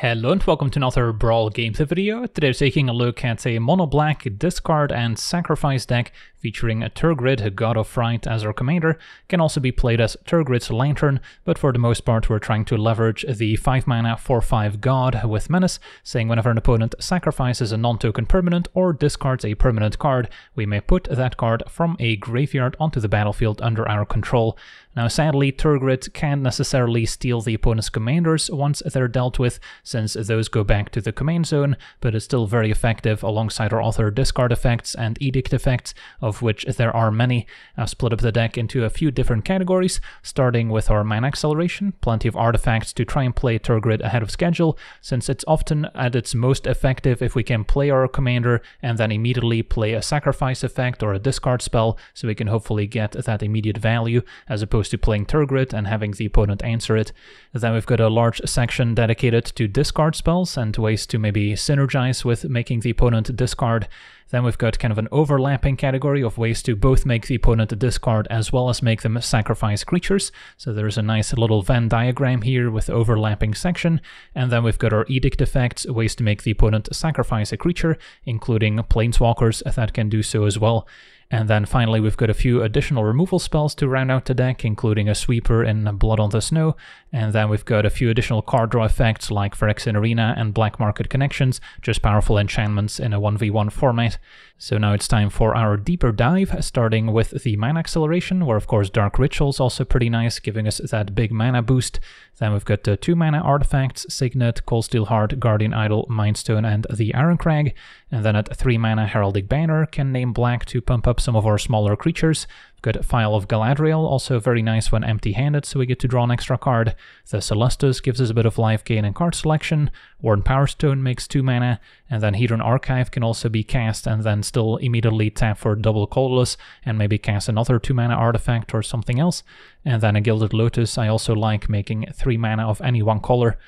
Hello and welcome to another Brawl Games video. Today we're taking a look at a mono black discard and sacrifice deck featuring a Tergrid, God of Fright as our commander. Can also be played as Tergrid's Lantern, but for the most part we're trying to leverage the 5 mana 4-5 God with Menace, saying whenever an opponent sacrifices a non-token permanent or discards a permanent card, we may put that card from a graveyard onto the battlefield under our control. Now sadly, Tergrid can't necessarily steal the opponent's commanders once they're dealt with, since those go back to the command zone, but it's still very effective alongside our other discard effects and edict effects, of which there are many. I've split up the deck into a few different categories, starting with our mana acceleration, plenty of artifacts to try and play Tergrid ahead of schedule, since it's often at its most effective if we can play our commander and then immediately play a sacrifice effect or a discard spell, so we can hopefully get that immediate value, as opposed opposed to playing Tergrid and having the opponent answer it. Then we've got a large section dedicated to discard spells and ways to maybe synergize with making the opponent discard. Then we've got kind of an overlapping category of ways to both make the opponent discard as well as make them sacrifice creatures. So there's a nice little Venn diagram here with overlapping section. And then we've got our edict effects, ways to make the opponent sacrifice a creature, including planeswalkers that can do so as well. And then finally, we've got a few additional removal spells to round out the deck, including a sweeper in Blood on the Snow. And then we've got a few additional card draw effects like Phyrexian Arena and Black Market Connections, just powerful enchantments in a 1v1 format. So now it's time for our deeper dive, starting with the mana acceleration, where of course Dark Ritual's also pretty nice, giving us that big mana boost. Then we've got the two mana artifacts, Signet, Cold Steel Heart, Guardian Idol, Mindstone, and the Irencrag. And then at three mana, Heraldic Banner can name black to pump up some of our smaller creatures. Got Phial of Galadriel, also very nice when empty-handed, so we get to draw an extra card. The Celestus gives us a bit of life gain and card selection. Worn Power Stone makes 2 mana, and then Hedron Archive can also be cast and then still immediately tap for double colorless and maybe cast another 2 mana artifact or something else. And then a Gilded Lotus I also like making 3 mana of any one color.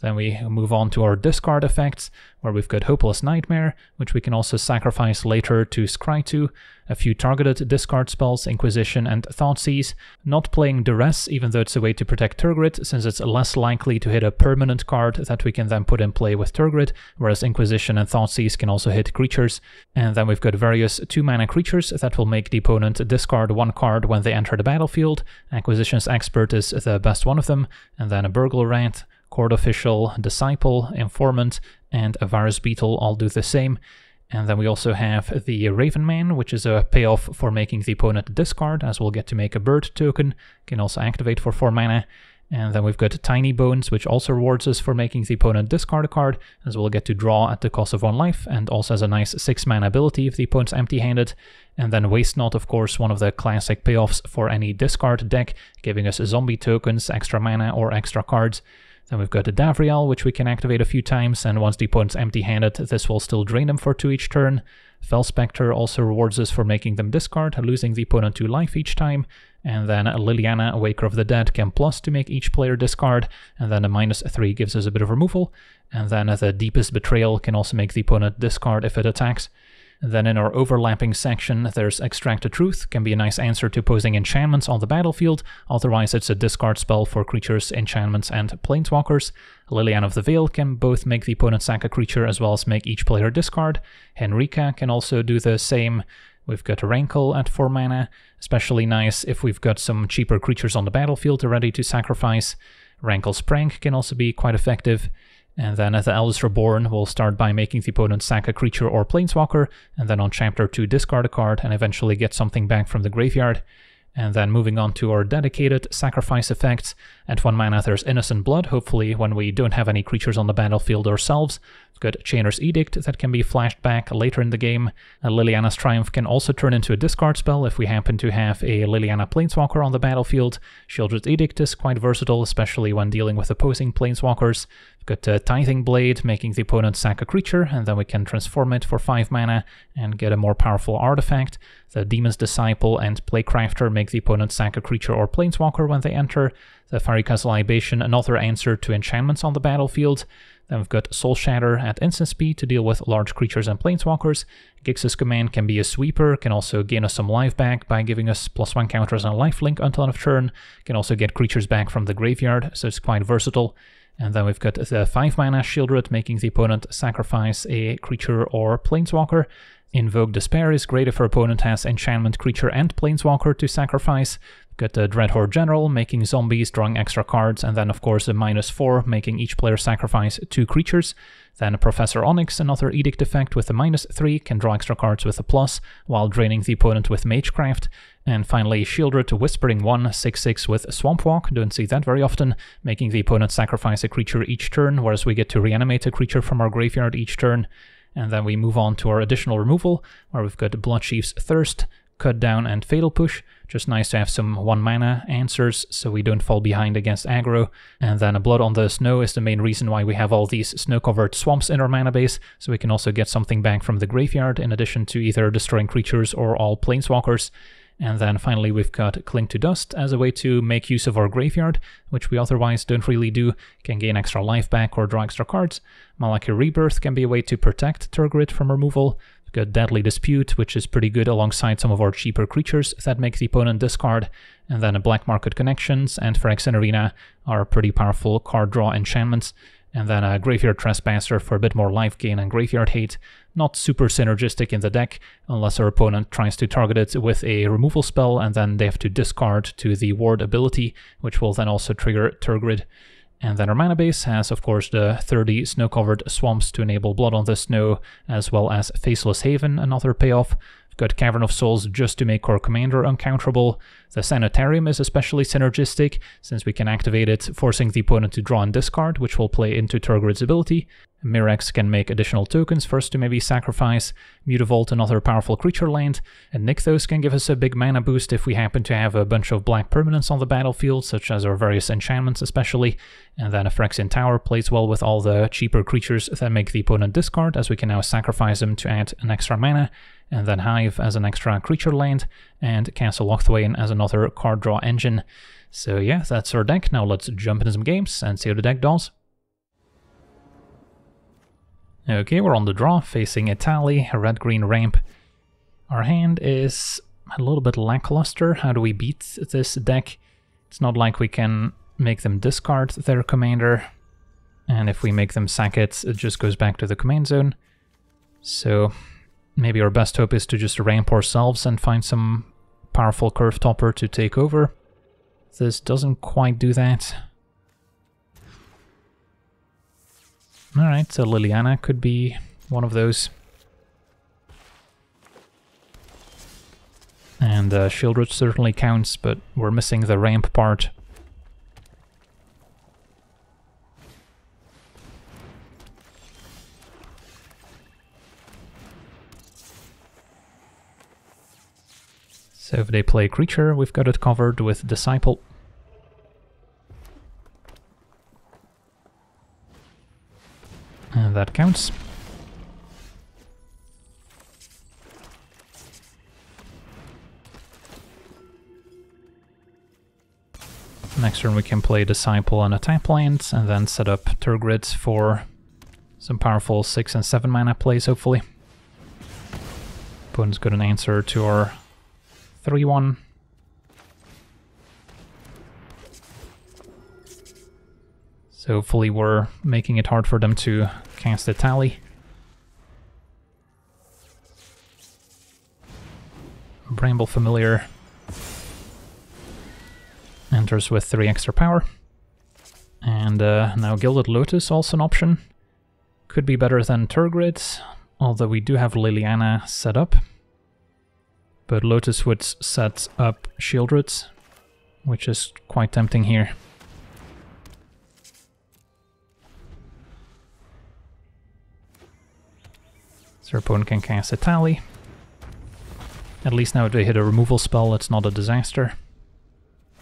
Then we move on to our discard effects, where we've got Hopeless Nightmare, which we can also sacrifice later to scry to, a few targeted discard spells, Inquisition and Thoughtseize, not playing Duress, even though it's a way to protect Tergrid, since it's less likely to hit a permanent card that we can then put in play with Tergrid, whereas Inquisition and Thoughtseize can also hit creatures. And then we've got various 2-mana creatures that will make the opponent discard one card when they enter the battlefield. Acquisitions Expert is the best one of them, and then a Burglar Rat, Court Official, Disciple, Informant, and a Virus Beetle all do the same. And then we also have the Raven Man, which is a payoff for making the opponent discard, as we'll get to make a bird token. Can also activate for 4 mana. And then we've got Tiny Bones, which also rewards us for making the opponent discard a card, as we'll get to draw at the cost of one life, and also has a nice 6 mana ability if the opponent's empty-handed. And then Waste Not, of course, one of the classic payoffs for any discard deck, giving us zombie tokens, extra mana, or extra cards. Then we've got the Davriel, which we can activate a few times, and once the opponent's empty-handed, this will still drain them for 2 each turn. Fell Specter also rewards us for making them discard, losing the opponent 2 life each time. And then Liliana, Waker of the Dead, can plus to make each player discard, and then a minus 3 gives us a bit of removal. And then the Deepest Betrayal can also make the opponent discard if it attacks. Then in our overlapping section, there's Extract a Truth, can be a nice answer to posing enchantments on the battlefield, otherwise it's a discard spell for creatures, enchantments, and planeswalkers. Liliana of the Veil can both make the opponent sack a creature as well as make each player discard. Henrika can also do the same. We've got a Rankle at 4 mana, especially nice if we've got some cheaper creatures on the battlefield ready to sacrifice. Rankle's Prank can also be quite effective. And then as the Eldest Reborn, we'll start by making the opponent sack a creature or planeswalker, and then on chapter 2 discard a card and eventually get something back from the graveyard. And then moving on to our dedicated sacrifice effects. At 1 mana there's Innocent Blood, hopefully when we don't have any creatures on the battlefield ourselves. We've got Chainer's Edict that can be flashed back later in the game. And Liliana's Triumph can also turn into a discard spell if we happen to have a Liliana Planeswalker on the battlefield. Sheoldred's Edict is quite versatile, especially when dealing with opposing Planeswalkers. Got a uh, Tithing Blade, making the opponent sack a creature, and then we can transform it for 5 mana and get a more powerful artifact. The Demon's Disciple and Plaguecrafter make the opponent sack a creature or planeswalker when they enter. The Pharika's Libation, another answer to enchantments on the battlefield. Then we've got Soul Shatter at instant speed to deal with large creatures and planeswalkers. Gix's command can be a sweeper, can also gain us some life back by giving us plus one counters and a life link until end of turn. Can also get creatures back from the graveyard, so it's quite versatile. And then we've got the 5 mana Sheoldred, making the opponent sacrifice a creature or planeswalker. Invoke Despair is great if our opponent has enchantment, creature, and planeswalker to sacrifice. Got the Dreadhorde General, making zombies, drawing extra cards, and then of course a minus 4, making each player sacrifice 2 creatures. Then Professor Onyx, another Edict effect with a minus 3, can draw extra cards with a plus, while draining the opponent with Magecraft. And finally, Sheoldred Whispering 1, 6-6 with Swamp Walk, don't see that very often, making the opponent sacrifice a creature each turn, whereas we get to reanimate a creature from our graveyard each turn. And then we move on to our additional removal, where we've got Bloodchief's Thirst, Cut Down, and Fatal Push. Just nice to have some 1 mana answers so we don't fall behind against aggro. And then a Blood on the Snow is the main reason why we have all these snow-covered swamps in our mana base, so we can also get something back from the graveyard in addition to either destroying creatures or all planeswalkers. And then finally we've got Cling to Dust as a way to make use of our graveyard, which we otherwise don't really do, can gain extra life back or draw extra cards. Malakir Rebirth can be a way to protect Tergrid from removal. We've got Deadly Dispute, which is pretty good alongside some of our cheaper creatures that make the opponent discard. And then a Black Market Connections and Phyrexian Arena are pretty powerful card draw enchantments and then a Graveyard Trespasser for a bit more life gain and Graveyard Hate. Not super synergistic in the deck, unless our opponent tries to target it with a removal spell, and then they have to discard to the Ward ability, which will then also trigger Tergrid. And then our mana base has, of course, the 30 snow-covered swamps to enable Blood on the Snow, as well as Faceless Haven, another payoff. Got Cavern of Souls just to make our commander uncounterable. The Sanitarium is especially synergistic, since we can activate it, forcing the opponent to draw and discard, which will play into Tergrid's ability. Mirrex can make additional tokens first to maybe sacrifice, Mutavault another powerful creature land, and Nykthos can give us a big mana boost if we happen to have a bunch of black permanents on the battlefield, such as our various enchantments especially, and then a Phyrexian Tower plays well with all the cheaper creatures that make the opponent discard, as we can now sacrifice them to add an extra mana, and then Hive as an extra creature land, and Castle Locthwain as another card draw engine. So yeah, that's our deck. Now let's jump into some games and see how the deck does. Okay, we're on the draw, facing Etali, a red-green ramp. Our hand is a little bit lackluster. How do we beat this deck? It's not like we can make them discard their commander, and if we make them sack it, it just goes back to the command zone. So maybe our best hope is to just ramp ourselves and find some powerful curve topper to take over. This doesn't quite do that. Alright, so Liliana could be one of those. And uh, Sheoldred certainly counts, but we're missing the ramp part. So if they play creature, we've got it covered with Disciple. And that counts. Next turn we can play Disciple and a tap land, and then set up Tergrid for some powerful 6 and 7 mana plays, hopefully. Opponent's got an answer to our 3-1. So hopefully we're making it hard for them to cast Etali. Bramble Familiar enters with 3 extra power. And uh, now Gilded Lotus, also an option. Could be better than Tergrid, although we do have Liliana set up. But Lotus would set up Sheoldred, which is quite tempting here. So opponent can cast Etali. At least now if they hit a removal spell, it's not a disaster.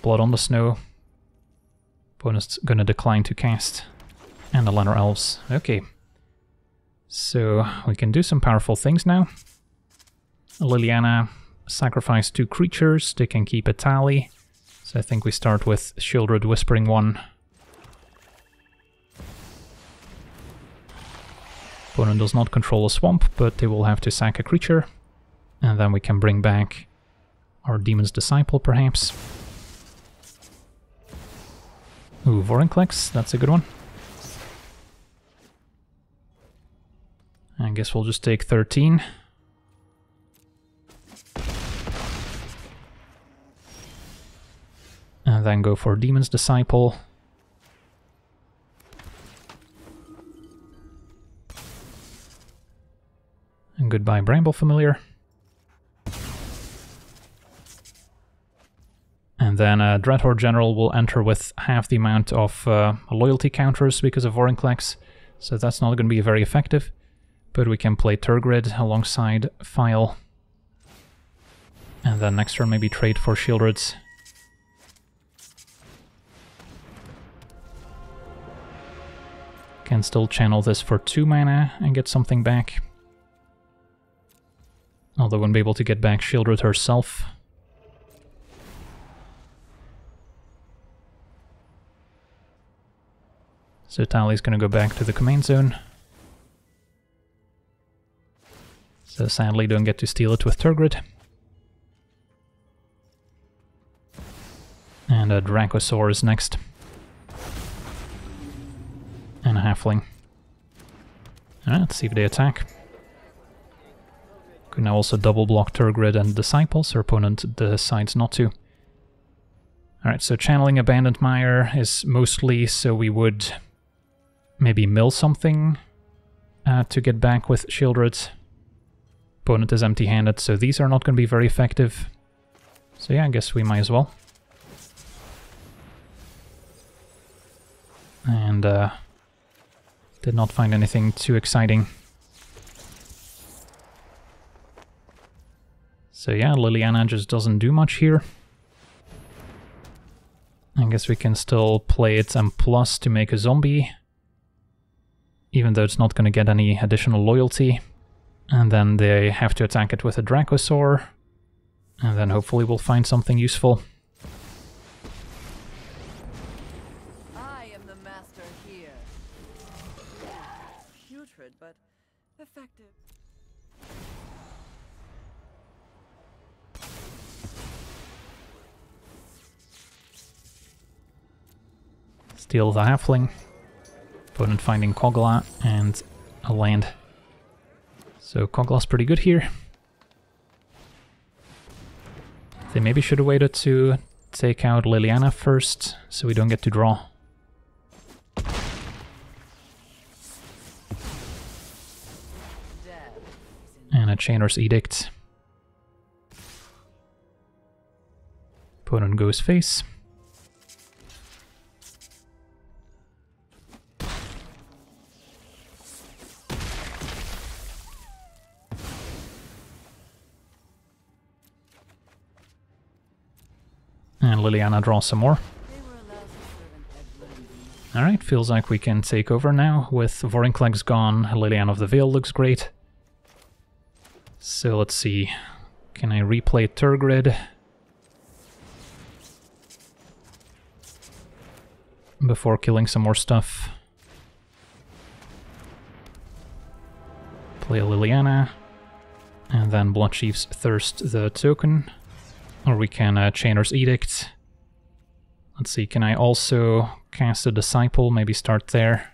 Blood on the Snow. Opponent's gonna decline to cast. And the Llanowar Elves. Okay. So we can do some powerful things now. Liliana sacrifice two creatures, they can keep Etali. So I think we start with Sheoldred Whispering One. Opponent does not control a swamp, but they will have to sack a creature. And then we can bring back our Demon's Disciple, perhaps. Ooh, Vorinclex, that's a good one. I guess we'll just take 13. And then go for Demon's Disciple. And goodbye Bramble Familiar. And then uh, Dreadhorde General will enter with half the amount of uh, loyalty counters because of Vorinclex, so that's not going to be very effective. But we can play Tergrid alongside Phial. And then next turn maybe trade for Sheoldreds. Can still channel this for 2 mana and get something back. Although wouldn't be able to get back Sheoldred herself. So Tali's gonna go back to the command zone. So sadly don't get to steal it with Tergrid. And a Dracosaur is next. Halfling. Alright, let's see if they attack. Could now also double block Tergrid and Disciples, our opponent decides not to. Alright, so channeling Abandoned Mire is mostly so we would maybe mill something uh, to get back with Sheoldreds. Opponent is empty-handed, so these are not going to be very effective. So yeah, I guess we might as well. And uh, did not find anything too exciting. So yeah, Liliana just doesn't do much here. I guess we can still play it and plus to make a zombie. Even though it's not going to get any additional loyalty. And then they have to attack it with a Dracosaur. And then hopefully we'll find something useful. Steal the Halfling. Opponent finding Kogla and a land. So Kogla's pretty good here. They maybe should have waited to take out Liliana first, so we don't get to draw. And a Chainer's Edict. Opponent goes face. And Liliana draws some more. Alright, feels like we can take over now. With Vorinclex gone, Liliana of the Veil looks great. So let's see. Can I replay Tergrid? Before killing some more stuff. Play Liliana. And then Bloodchief's Thirst the token. Or we can uh, Chainer's Edict. Let's see, can I also cast a Disciple? Maybe start there.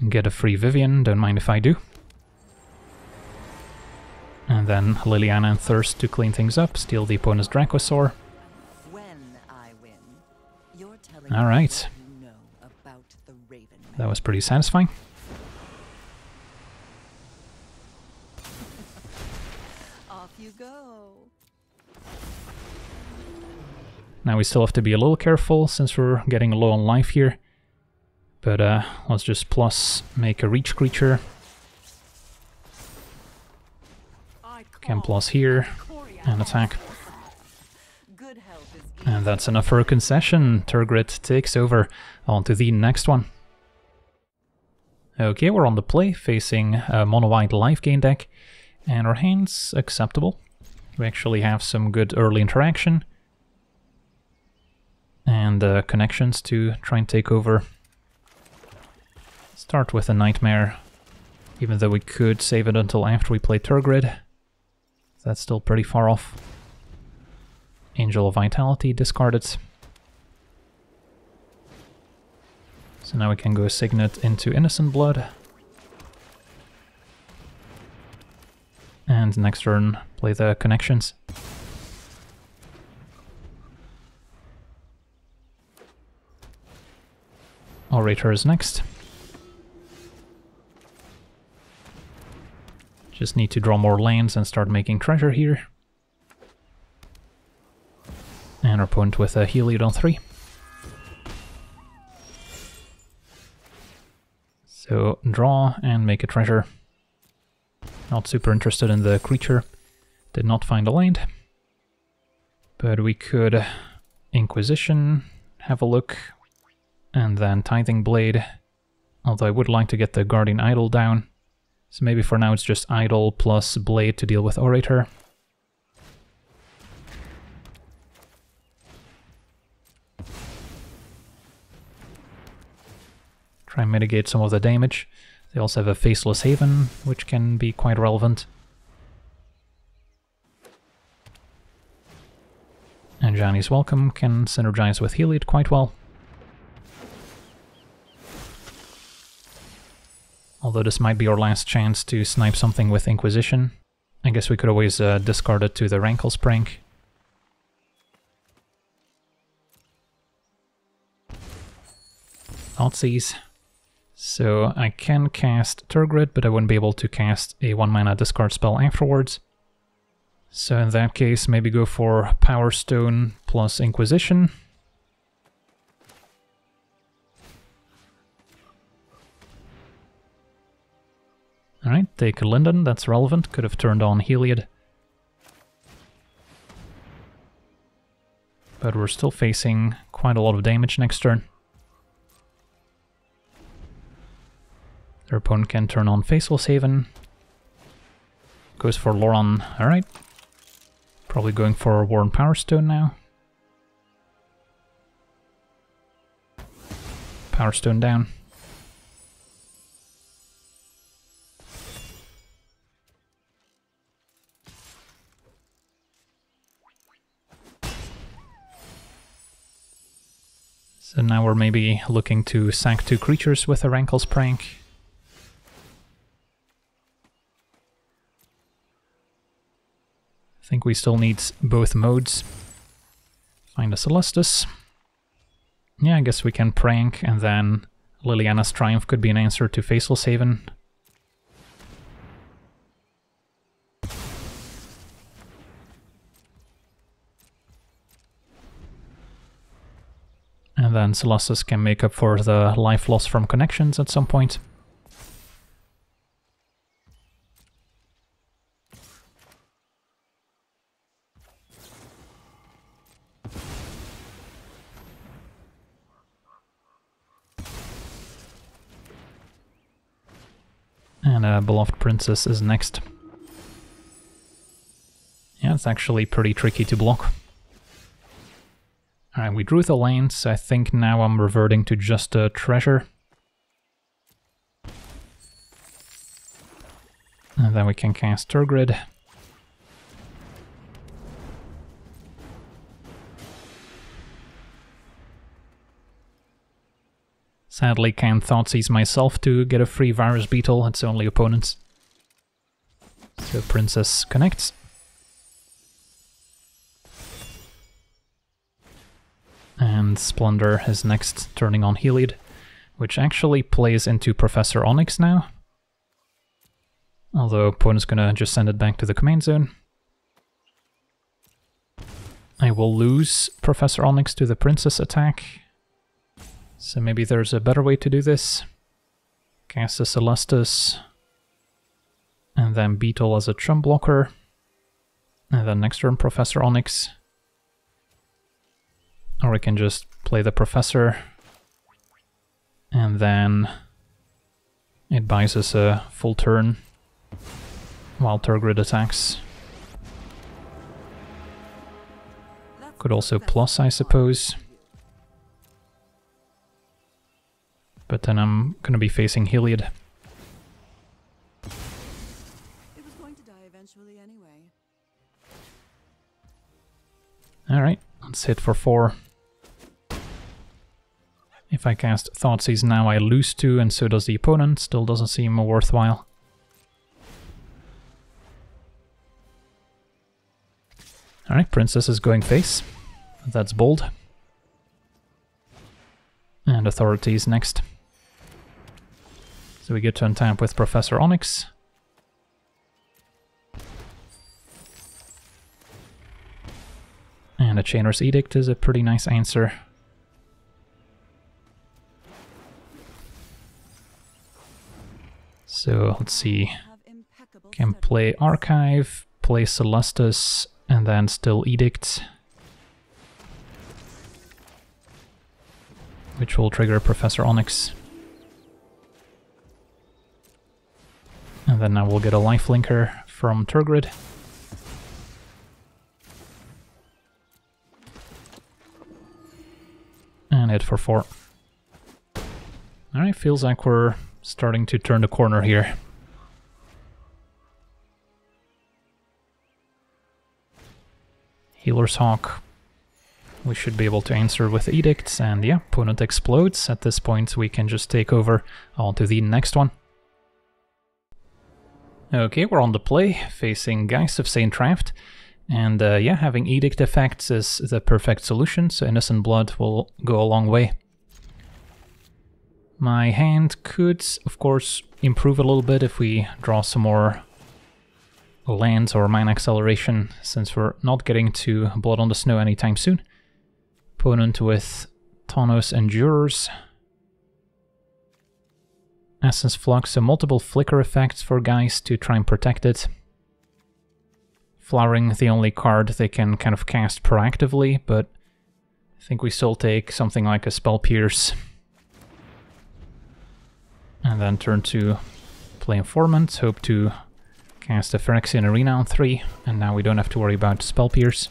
And get a free Vivien, don't mind if I do. And then Liliana and Thirst to clean things up, steal the opponent's Dracosaur. Alright. You're telling All me right. what you know about the Raven Man. That was pretty satisfying. Off you go. Now we still have to be a little careful since we're getting low on life here. But uh, let's just plus make a reach creature. Can plus here and attack. Good health is And that's enough for a concession. Tergrid takes over. On to the next one. Okay, we're on the play, facing a mono-white life gain deck, and our hand's acceptable. We actually have some good early interaction, and uh, connections to try and take over. Start with a Nightmare, even though we could save it until after we play Tergrid. That's still pretty far off. Angel of Vitality discarded. So now we can go Signet into Innocent Blood. And next turn, play the connections. Orator is next. Just need to draw more lands and start making treasure here. And our opponent with a Heliod on 3. So draw and make a treasure. Not super interested in the creature. Did not find a land. But we could uh, Inquisition, have a look, and then Tithing Blade. Although I would like to get the Guardian Idol down. So maybe for now it's just Idol plus Blade to deal with Orator. Try and mitigate some of the damage. They also have a Faceless Haven, which can be quite relevant. And Johnny's Welcome can synergize with Heliod quite well. Although this might be our last chance to snipe something with Inquisition. I guess we could always uh, discard it to the Rankle Prank. Thoughtseize. So I can cast Tergrid, but I wouldn't be able to cast a 1 mana discard spell afterwards. So in that case, maybe go for Power Stone plus Inquisition. Alright, take Linden, that's relevant, could have turned on Heliod. But we're still facing quite a lot of damage next turn. Their opponent can turn on Faceless Haven. Goes for Loran, alright. Probably going for Worn Power Stone now. Power Stone down. So now we're maybe looking to sack two creatures with a Rankle's Prank. I think we still need both modes. Find a Celestus. Yeah, I guess we can prank, and then Liliana's Triumph could be an answer to Faceless Haven. And then Celestus can make up for the life loss from connections at some point. And a Beloved Princess is next. Yeah, it's actually pretty tricky to block. Alright, we drew the lanes. I think now I'm reverting to just a treasure. And then we can cast Tergrid. Sadly can't Thoughtseize myself to get a free Virus Beetle, it's only opponents. So Princess connects. And Splendor is next, turning on Heliod, which actually plays into Professor Onyx now. Although opponent's gonna just send it back to the command zone. I will lose Professor Onyx to the Princess attack. So maybe there's a better way to do this. Cast a Celestus. And then Beetle as a Trump blocker. And then next turn Professor Onyx. Or we can just play the Professor. And then it buys us a full turn while Tergrid attacks. Could also plus, I suppose. But then I'm gonna be facing Heliod. It was going to die eventually anyway. Alright, let's hit for four. If I cast Thoughtseize now, I lose 2 and so does the opponent. Still doesn't seem worthwhile. Alright, Princess is going face. That's bold. And Authorities next. So we get to untap with Professor Onyx. And a Chainer's Edict is a pretty nice answer. So let's see. Can play Archive, play Celestus, and then still Edict. Which will trigger Professor Onyx. And then I will get a life linker from Tergrid. And hit for 4. Alright, feels like we're starting to turn the corner here. Healer's Hawk. We should be able to answer with Edicts, and yeah, opponent explodes. At this point we can just take over onto the next one. Okay, we're on the play, facing Geist of Saint Traft. And uh, yeah, having Edict effects is the perfect solution, so Innocent Blood will go a long way. My hand could, of course, improve a little bit if we draw some more lands or mana acceleration, since we're not getting to Blood on the Snow anytime soon. Opponent with Tawnos Endurers. Essence Flux, so multiple flicker effects for Geist to try and protect it. Flowering the only card they can kind of cast proactively, but I think we still take something like a Spell Pierce. And then turn to play Informant, hope to cast a Phyrexian Arena on 3, and now we don't have to worry about Spell Pierce.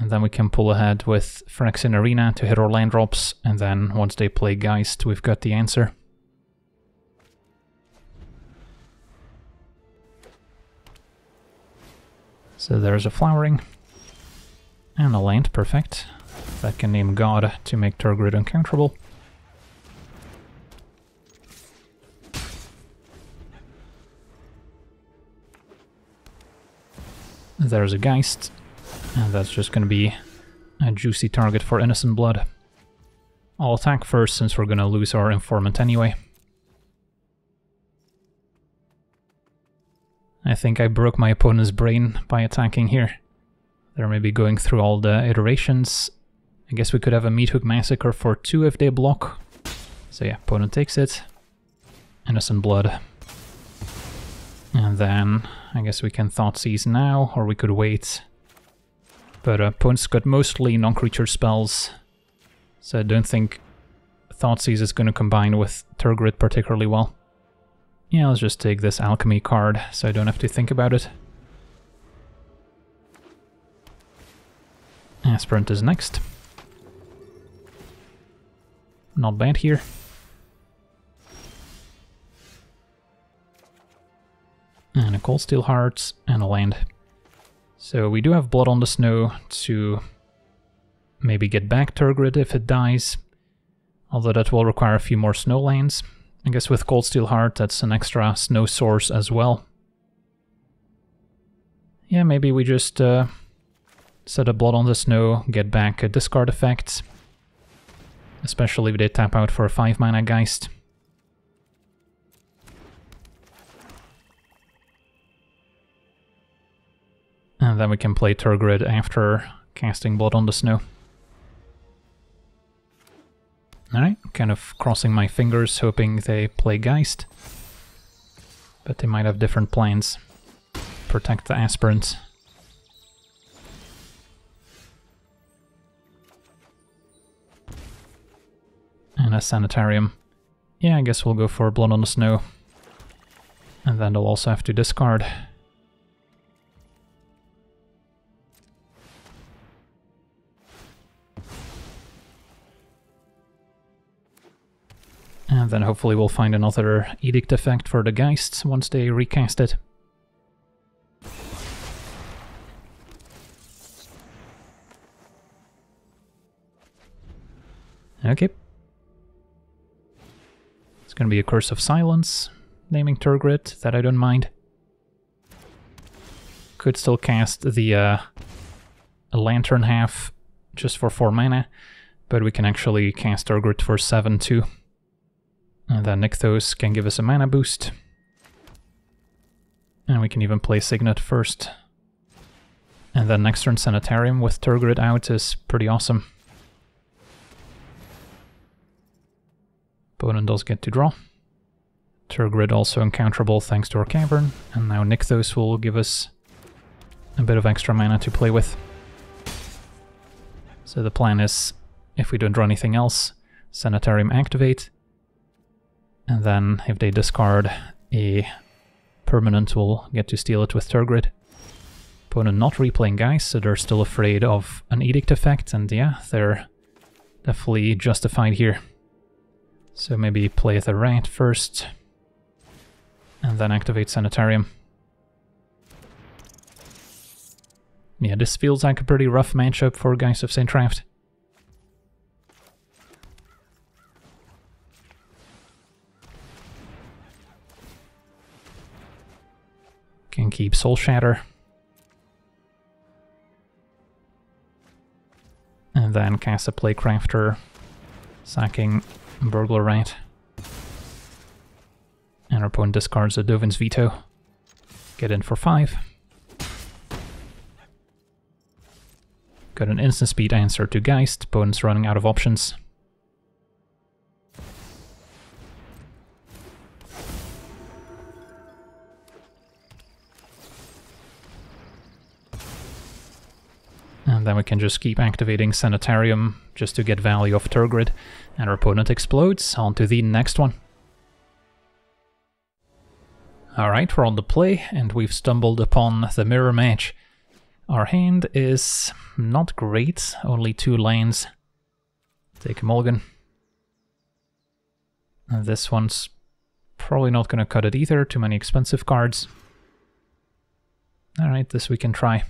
And then we can pull ahead with Phyrexian Arena to hit our land drops, and then once they play Geist, we've got the answer. So there's a Flowering. And a land, perfect. That can name God to make Tergrid uncounterable. There's a Geist, and that's just going to be a juicy target for Innocent Blood. I'll attack first since we're going to lose our Informant anyway. I think I broke my opponent's brain by attacking here. They're maybe going through all the iterations. I guess we could have a meat hook Massacre for 2 if they block. So yeah, opponent takes it. Innocent Blood. And then I guess we can Thought Seize now, or we could wait. But uh, opponent's got mostly non-creature spells, so I don't think Thoughtseize is going to combine with Tergrid particularly well. Yeah, let's just take this Alchemy card, so I don't have to think about it. Aspirant is next. Not bad here. And a Cold Steel Hearts and a land. So we do have Blood on the Snow to maybe get back Tergrid if it dies. Although that will require a few more snow lanes. I guess with Cold Steel Heart that's an extra snow source as well. Yeah, maybe we just uh, set a Blood on the Snow, get back a discard effect. Especially if they tap out for a 5 mana Geist. And then we can play Tergrid after casting Blood on the Snow. Alright, kind of crossing my fingers, hoping they play Geist. But they might have different plans. Protect the aspirants. And a Sanitarium. Yeah, I guess we'll go for Blood on the Snow. And then they'll also have to discard. And then hopefully we'll find another edict effect for the Geists once they recast it. Okay. It's gonna be a Curse of Silence, naming Tergrid, that I don't mind. Could still cast the uh, Lantern half just for 4 mana, but we can actually cast Tergrid for 7 too. And then Nykthos can give us a mana boost. And we can even play Signet first. And then next turn Sanitarium with Tergrid out is pretty awesome. Opponent does get to draw. Tergrid also uncounterable thanks to our Cavern, and now Nykthos will give us a bit of extra mana to play with. So the plan is, if we don't draw anything else, Sanitarium activate, and then if they discard a permanent, we'll get to steal it with Tergrid. Opponent not replaying Geist, so they're still afraid of an Edict effect, and yeah, they're definitely justified here. So maybe play the Rat first, and then activate Sanitarium. Yeah, this feels like a pretty rough matchup for Geist of St. Traft. Can keep Soul Shatter. And then cast a Plaguecrafter, sacking Burglar Rat. And our opponent discards a Dovin's Veto. Get in for 5. Got an instant speed answer to Geist, opponent's running out of options. Then we can just keep activating Sanitarium just to get value of Tergrid. And our opponent explodes. On to the next one. Alright, we're on the play, and we've stumbled upon the mirror match. Our hand is not great, only two lanes. Take a mulligan. This one's probably not going to cut it either, too many expensive cards. Alright, this we can try.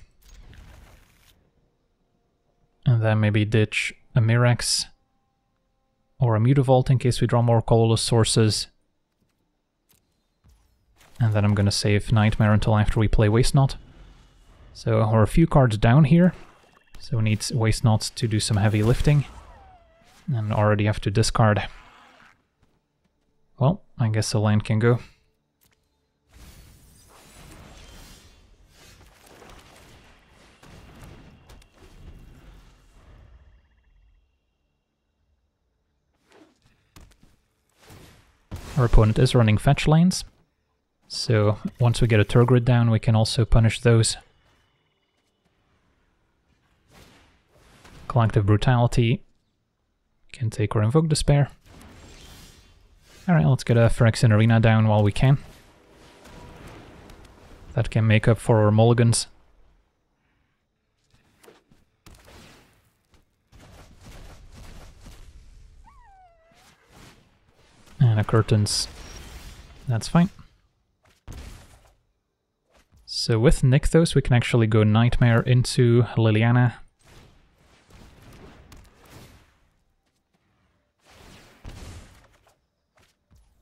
And then maybe ditch a Mirrex or a Mutavault in case we draw more colorless sources. And then I'm gonna save Nightmare until after we play Waste Not. So we're a few cards down here, so we need Waste Not to do some heavy lifting. And already have to discard. Well, I guess the land can go. Our opponent is running fetch lanes, so once we get a Tergrid down, we can also punish those. Collective Brutality can take or invoke Despair. Alright, let's get a Phyrexian Arena down while we can. That can make up for our mulligans. And a curtains. That's fine. So with Nykthos we can actually go Nightmare into Liliana.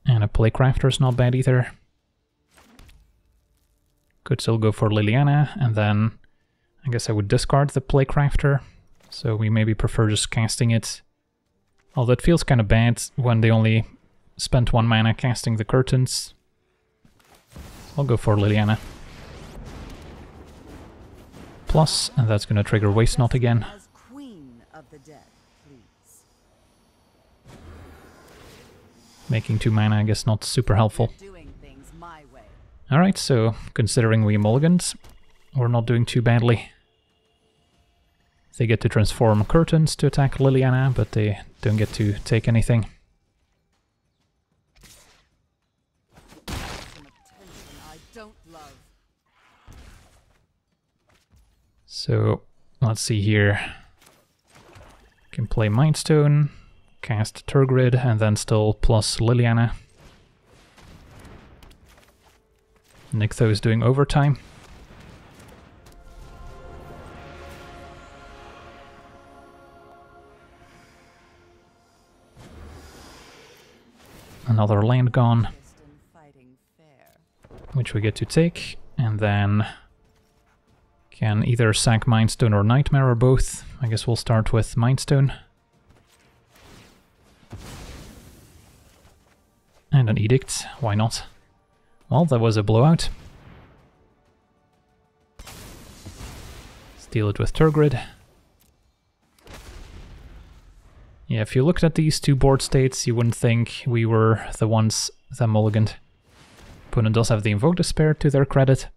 And a Plaguecrafter is not bad either. Could still go for Liliana, and then I guess I would discard the Plaguecrafter. So we maybe prefer just casting it. Although it feels kind of bad when they only spent one mana casting the curtains. I'll go for Liliana. Plus, and that's gonna trigger Waste Not again. As queen of the dead, please. Making two mana, I guess, not super helpful. Doing things my way. Alright, so considering we mulligans, we're not doing too badly. They get to transform curtains to attack Liliana, but they don't get to take anything. Some attention I don't love. So, let's see here. Can play Mindstone, cast Tergrid, and then still plus Liliana. Nykthos is doing overtime. another land gone, which we get to take, and then can either sack Mindstone or Nightmare or both. I guess we'll start with Mindstone. And an Edict, why not? Well, that was a blowout. Steal it with Tergrid. Yeah, if you looked at these two board states, you wouldn't think we were the ones that mulliganed. Opponent does have the Invoke Despair to their credit.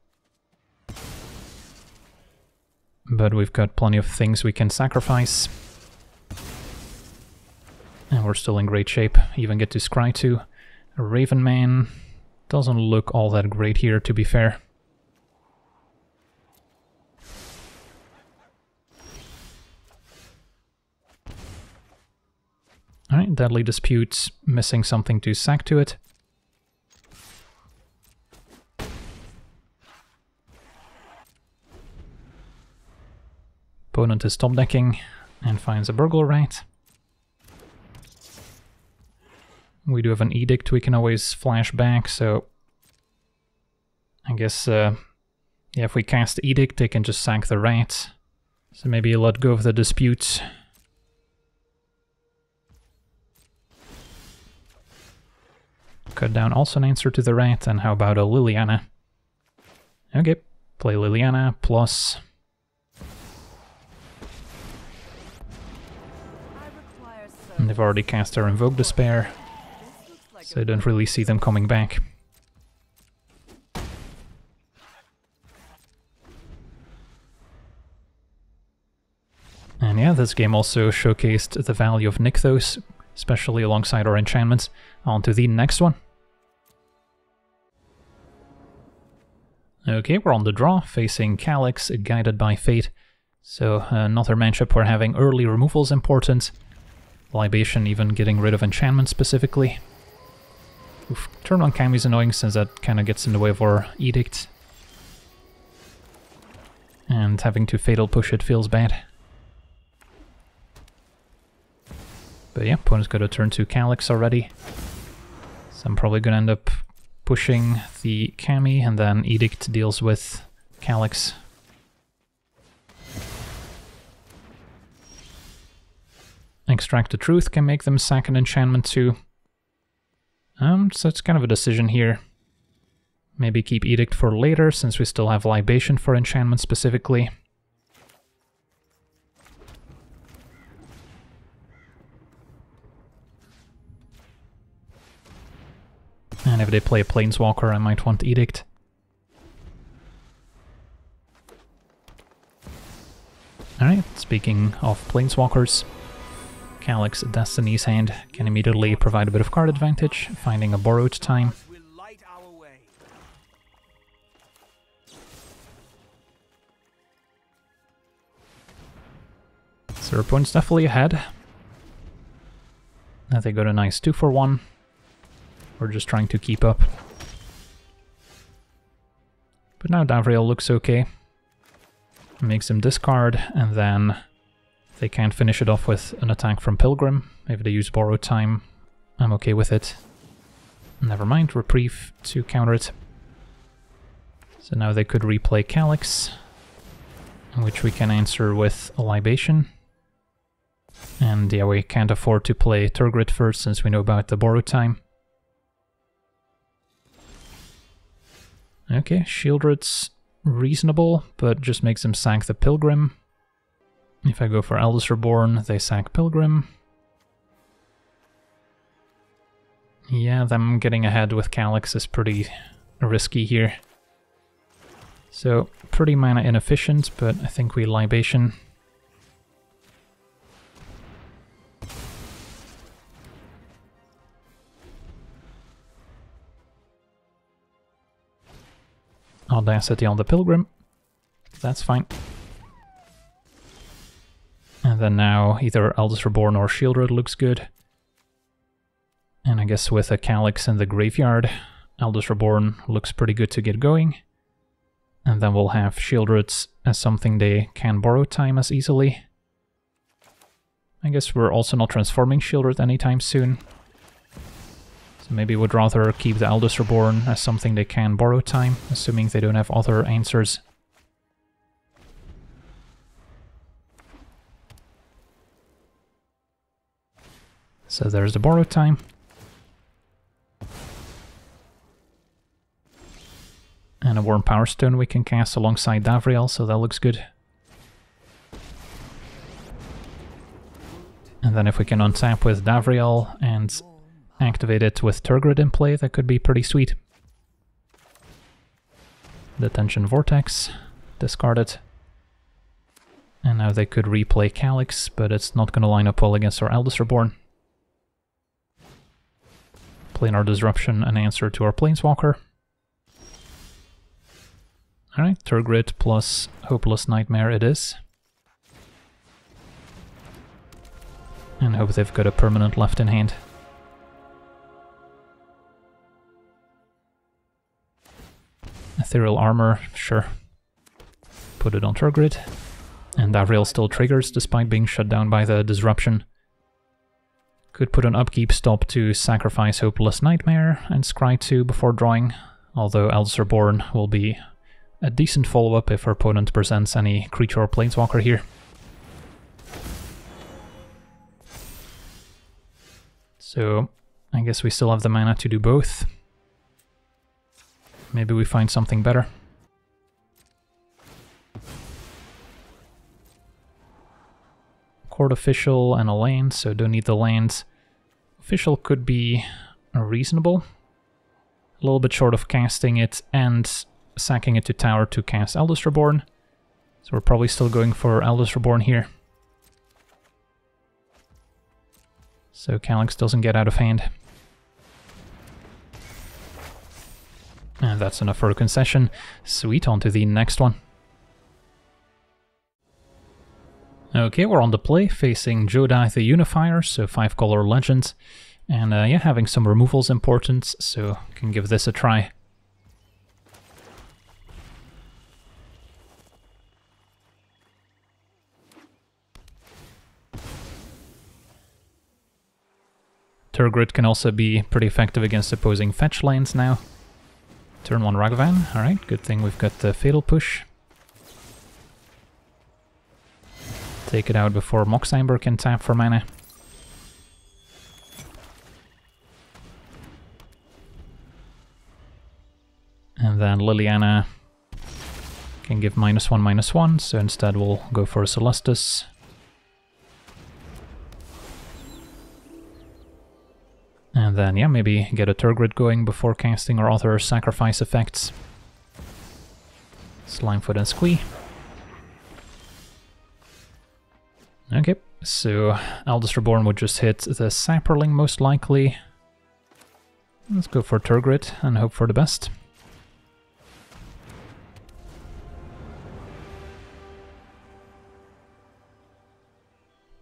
But we've got plenty of things we can sacrifice. And we're still in great shape. Even get to Scry 2. Raven Man doesn't look all that great here, to be fair. Alright, Deadly Dispute, missing something to sack to it. Opponent is top decking and finds a Burglar Rat. We do have an Edict we can always flash back, so... I guess, uh, yeah, if we cast Edict, they can just sack the Rat. So maybe let go of the Dispute. Cut down also an answer to the Rat, and how about a Liliana? Okay, play Liliana, plus... They've already cast their Invoke Despair, so I don't really see them coming back. And yeah, this game also showcased the value of Nykthos, especially alongside our enchantments. On to the next one. Okay, we're on the draw, facing Calix, guided by Fate. So uh, another matchup where having early removals important. Libation even getting rid of enchantment specifically. Oof, turn on Kami is annoying since that kind of gets in the way of our edict. And having to fatal push it feels bad. But yeah, opponent's got to turn to Calix already. So I'm probably gonna end up pushing the Kami and then Edict deals with Calix. Extract the Truth can make them sack an enchantment too. Um, so it's kind of a decision here. Maybe keep Edict for later, since we still have Libation for enchantment specifically. And if they play a Planeswalker, I might want Edict. Alright, speaking of Planeswalkers, Calix Destiny's Hand can immediately provide a bit of card advantage, finding a borrowed time. our opponent's definitely ahead. Now they got a nice 2 for 1. We're just trying to keep up. But now Davriel looks okay. Makes him discard, and then they can't finish it off with an attack from Pilgrim. If they use borrowed time, I'm okay with it. Never mind, reprieve to counter it. So now they could replay Calix, which we can answer with a libation. And yeah, we can't afford to play Tergrid first since we know about the borrowed time. Okay, Sheoldred's reasonable, but just makes them sank the Pilgrim. If I go for Eldest Reborn, they sack Pilgrim. Yeah, them getting ahead with Calix is pretty risky here. So, pretty mana inefficient, but I think we Libation. Audacity on the Pilgrim. That's fine. Then now either Eldest Reborn or Sheoldred looks good. And I guess with a Calix in the graveyard, Eldest Reborn looks pretty good to get going. And then we'll have Sheoldreds as something they can borrow time as easily. I guess we're also not transforming Sheoldred anytime soon. So maybe we'd rather keep the Eldest Reborn as something they can borrow time, assuming they don't have other answers. So there's the borrow time. And a Worn Power Stone we can cast alongside Davriel, so that looks good. And then if we can untap with Davriel and activate it with Tergrid in play, that could be pretty sweet. Detention Vortex, discard it. And now they could replay Calix, but it's not going to line up well against our Eldest Reborn. Planar Disruption, an answer to our Planeswalker. Alright, Tergrid plus Hopeless Nightmare it is. And hope they've got a permanent left in hand. Ethereal Armor, sure. Put it on Tergrid. And Davriel still triggers despite being shut down by the disruption. Could put an upkeep stop to sacrifice Hopeless Nightmare and Scry 2 before drawing, although Eldest Reborn will be a decent follow-up if her opponent presents any creature or planeswalker here. So I guess we still have the mana to do both. Maybe we find something better. Court Official and a land, so don't need the lands. Official could be reasonable. A little bit short of casting it and sacking it to tower to cast Eldest Reborn. So we're probably still going for Eldest Reborn here. So Calix doesn't get out of hand. And that's enough for a concession. Sweet, on to the next one. Okay, we're on the play, facing Jodah the Unifier, so 5 color legends. And uh, yeah, having some removals important, so can give this a try. Tergrid can also be pretty effective against opposing fetch lands now. Turn 1 Ragavan, alright, good thing we've got the Fatal Push. Take it out before Mox Amber can tap for mana. And then Liliana can give minus one, minus one, so instead we'll go for a Celestus. And then, yeah, maybe get a Tergrid going before casting our other sacrifice effects. Slimefoot and Squee. Okay, so Eldest Reborn would just hit the Saproling most likely. Let's go for Tergrid and hope for the best.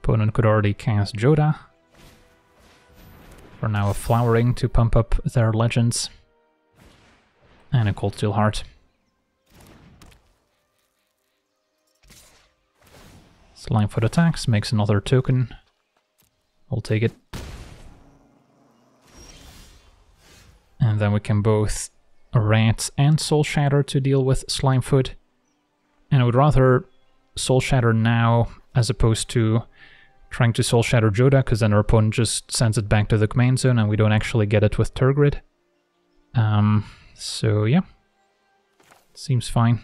Opponent could already cast Jodah. For now a Flowering to pump up their legends. And a Cold Steel Heart. Slimefoot attacks, makes another token. We'll take it. And then we can both Rat and Soul Shatter to deal with Slimefoot. And I would rather Soul Shatter now as opposed to trying to Soul Shatter Jodah, because then our opponent just sends it back to the command zone and we don't actually get it with Tergrid. Um, so yeah, seems fine.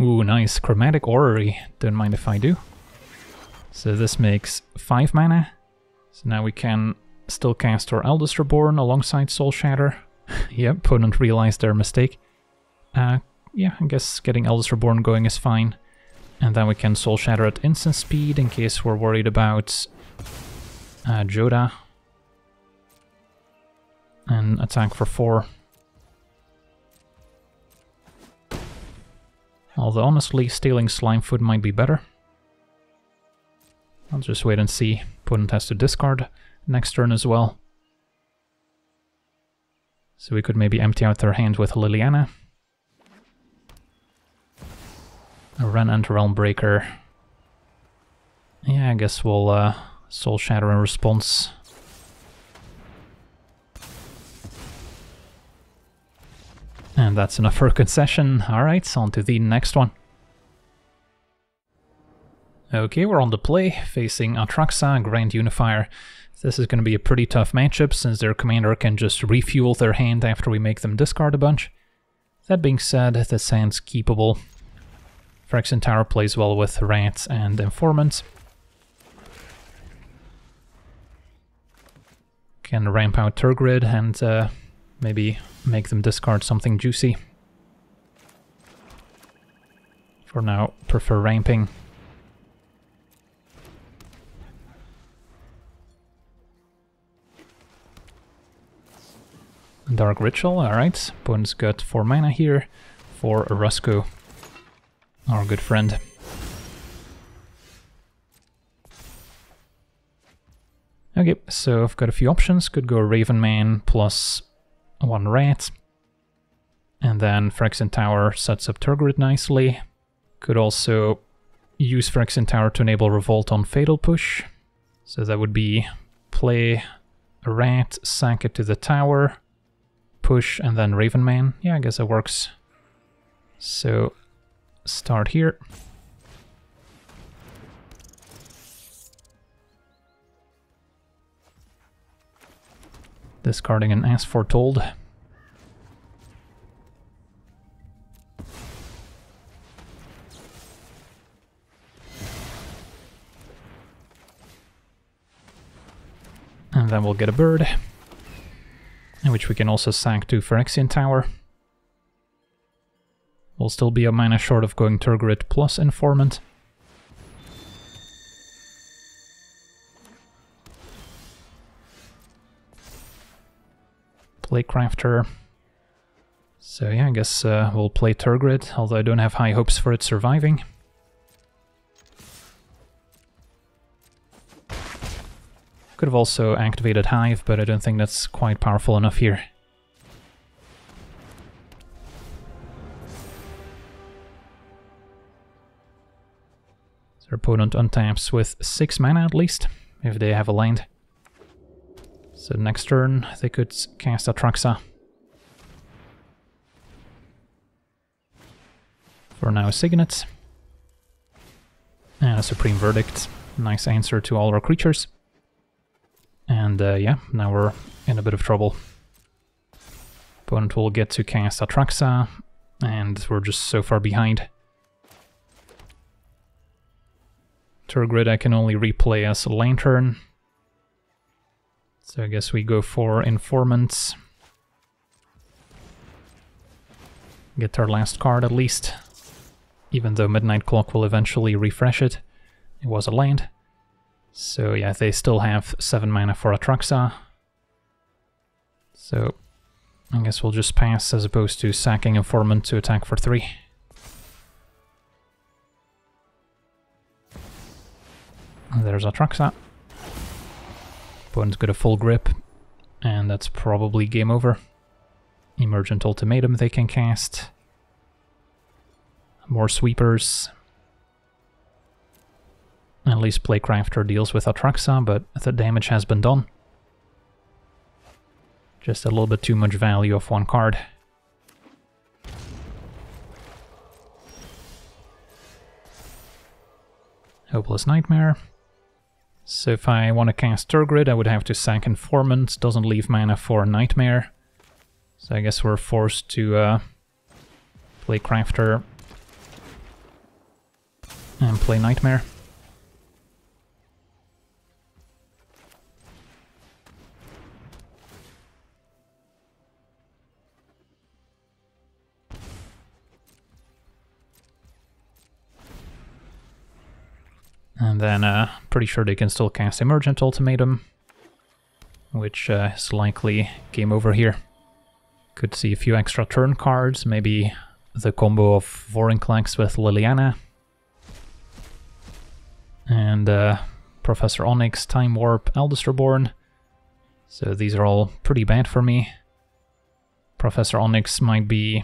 Ooh, nice. Chromatic Orrery. Don't mind if I do. So this makes 5 mana. So now we can still cast our Eldest Reborn alongside Soul Shatter. yep, opponent realized their mistake. Uh, yeah, I guess getting Eldest Reborn going is fine. And then we can Soul Shatter at instant speed in case we're worried about uh, Jodah. And attack for 4. Although honestly, stealing Slimefoot might be better. I'll just wait and see. Opponent has to discard next turn as well. So we could maybe empty out their hand with Liliana. A Wrenn and Realm Breaker. Yeah, I guess we'll uh, Soul Shatter in response. And that's enough for a concession. Alright, on to the next one. Okay, we're on the play, facing Atraxa, Grand Unifier. This is going to be a pretty tough matchup, since their commander can just refuel their hand after we make them discard a bunch. That being said, this hand's keepable. Phyrexian Tower plays well with Rats and Informants. Can ramp out Tergrid and uh, maybe make them discard something juicy. For now, prefer ramping. Dark Ritual, alright. Opponent's got 4 mana here for Rusko, our good friend. Okay, so I've got a few options. Could go Raven Man plus one rat. And then Phyrexian Tower sets up Tergrid nicely. Could also use Phyrexian Tower to enable Revolt on Fatal Push. So that would be play a rat, sack it to the tower, push, and then Raven Man. Yeah, I guess that works. So start here. Discarding an As Foretold. And then we'll get a bird, which we can also sack to Phyrexian Tower. We'll still be a mana short of going Tergrid plus Informant. Plaguecrafter. So yeah, I guess uh, we'll play Tergrid, although I don't have high hopes for it surviving. Could have also activated Hive, but I don't think that's quite powerful enough here. So opponent untaps with 6 mana at least, if they have a land. So next turn they could cast Atraxa. For now Signet. And a Supreme Verdict. Nice answer to all our creatures. And uh, yeah, now we're in a bit of trouble. Opponent will get to cast Atraxa, and we're just so far behind. Tergrid I can only replay as Lantern. So I guess we go for Informants. Get our last card at least. Even though Midnight Clock will eventually refresh it. It was a land. So yeah, they still have 7 mana for Atraxa. So I guess we'll just pass as opposed to sacking Informant to attack for 3. And there's Atraxa. Opponent's got a full grip, and that's probably game over. Emergent Ultimatum they can cast. More sweepers. At least Plaguecrafter deals with Atraxa, but the damage has been done. Just a little bit too much value of one card. Hopeless Nightmare. So if I want to cast Tergrid, I would have to sack Informant. Doesn't leave mana for Nightmare. So I guess we're forced to uh, Plaguecrafter and play Nightmare. And then, uh, pretty sure they can still cast Emergent Ultimatum, which uh, is likely game over here. Could see a few extra turn cards, maybe the combo of Vorinclex with Liliana. And uh, Professor Onyx, Time Warp, Eldest Reborn. So these are all pretty bad for me. Professor Onyx might be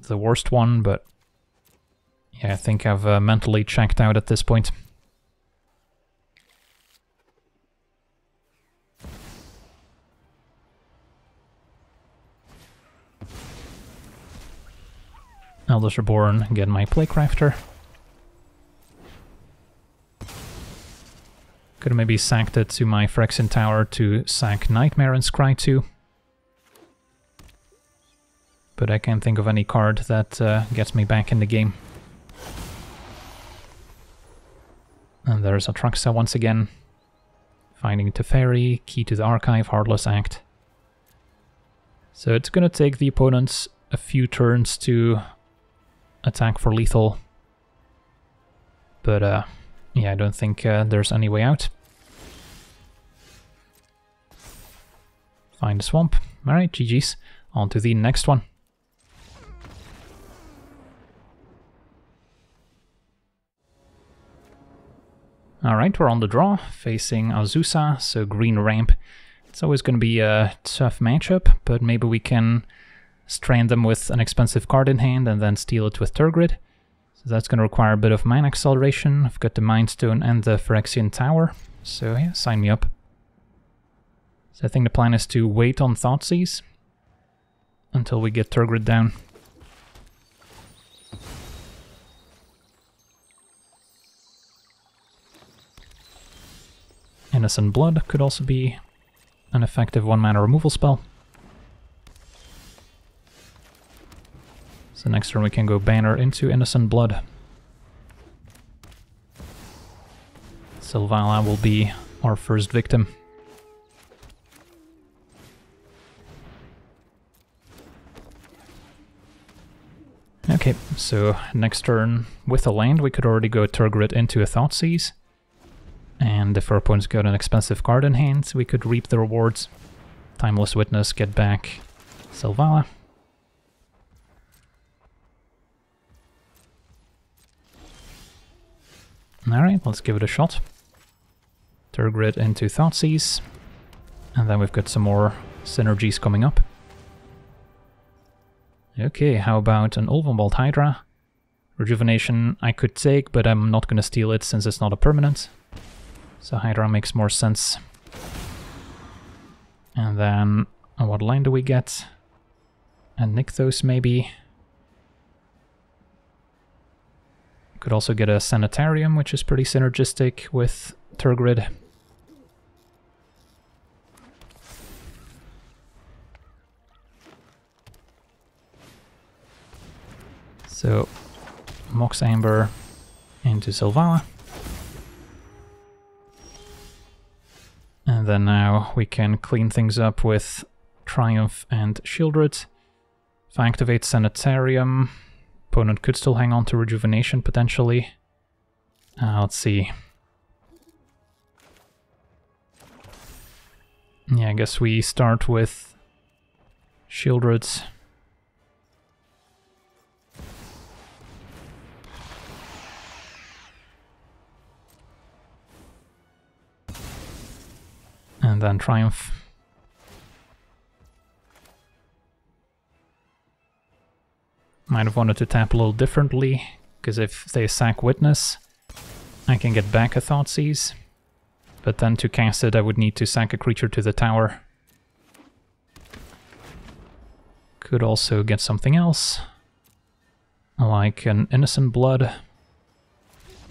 the worst one, but yeah, I think I've uh, mentally checked out at this point. Eldest Reborn, get my Plaguecrafter. Could maybe sack that to my Phyrexian Tower to sack Nightmare and Scry 2. But I can't think of any card that uh, gets me back in the game. And there's Atraxa once again. Finding Teferi, Key to the Archive, Heartless Act. So it's gonna take the opponents a few turns to attack for lethal. But uh, yeah, I don't think uh, there's any way out. Find the swamp. Alright, GG's. On to the next one. Alright, we're on the draw, facing Azusa, so green ramp. It's always going to be a tough matchup, but maybe we can strand them with an expensive card in hand and then steal it with Tergrid. So that's going to require a bit of mana acceleration. I've got the Mind Stone and the Phyrexian Tower, so yeah, sign me up. So I think the plan is to wait on Thoughtseize until we get Tergrid down. Innocent Blood could also be an effective one mana removal spell. So next turn we can go Banner into Innocent Blood. Selvala will be our first victim. Okay, so next turn with a land we could already go Tergrid into a Thoughtseize. And if our opponent's got an expensive card in hand, we could reap the rewards. Timeless Witness, get back Selvala. Alright, let's give it a shot. Tergrid into Thoughtseize. And then we've got some more synergies coming up. Okay, how about an Ulvenwald Hydra? Rejuvenation I could take, but I'm not to steal it since it's not a permanent. So Hydra makes more sense. And then, uh, what line do we get? And Nykthos maybe. Could also get a Sanitarium, which is pretty synergistic with Tergrid. So, Mox Amber into Selvala. And then now we can clean things up with Triumph and Sheoldred. If I activate Sanitarium, opponent could still hang on to Rejuvenation potentially. Uh, let's see. Yeah, I guess we start with Sheoldred. Then Triumph. Might have wanted to tap a little differently, because if they sack Witness, I can get back a Thoughtseize. But then to cast it, I would need to sack a creature to the tower. Could also get something else, like an Innocent Blood.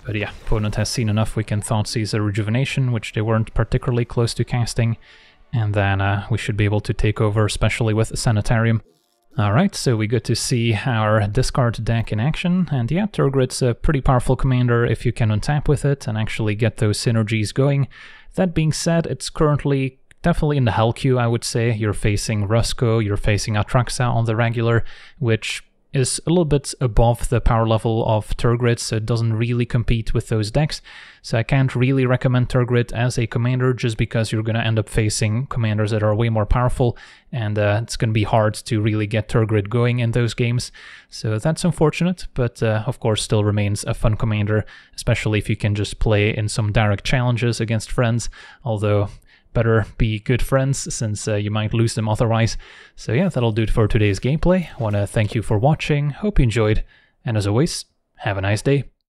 But yeah, opponent has seen enough, we can Thoughtseize a Rejuvenation, which they weren't particularly close to casting, and then uh, we should be able to take over, especially with Sanitarium. Alright, so we get to see our discard deck in action, and yeah, Tergrid's a pretty powerful commander if you can untap with it and actually get those synergies going. That being said, it's currently definitely in the hell queue, I would say. You're facing Rusko, you're facing Atraxa on the regular, which is a little bit above the power level of Tergrid, so it doesn't really compete with those decks. So I can't really recommend Tergrid as a commander just because you're going to end up facing commanders that are way more powerful, and uh, it's going to be hard to really get Tergrid going in those games. So that's unfortunate, but uh, of course still remains a fun commander, especially if you can just play in some direct challenges against friends, although better be good friends since uh, you might lose them otherwise. So yeah, that'll do it for today's gameplay. I want to thank you for watching, hope you enjoyed, and as always, have a nice day.